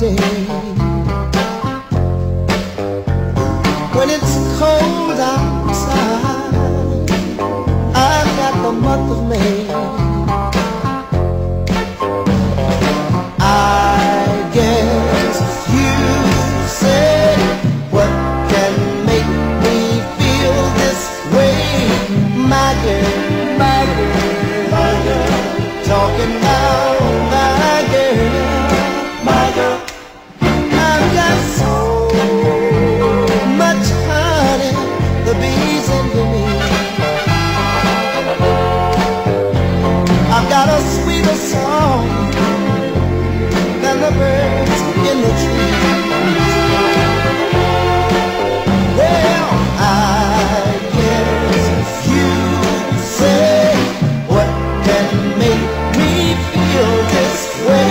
day. When it's cold outside, I've got the month of May. I guess you what can make me feel this way, my girl, my girl, my girl, talking about. the bees into me. I've got a sweeter song than the birds in the trees. Well, I guess you say what can make me feel this way.